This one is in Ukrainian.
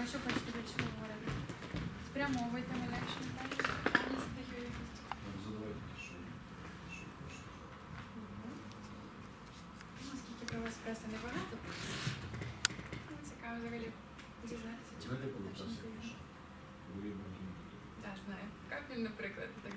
про що хочете більше говорити? Спрямовуйте мене, якщо не так. Питання ну, про вас преса небагато, цікаво взагалі дізнатися, чому так. Так, знаю. Капель, наприклад, і так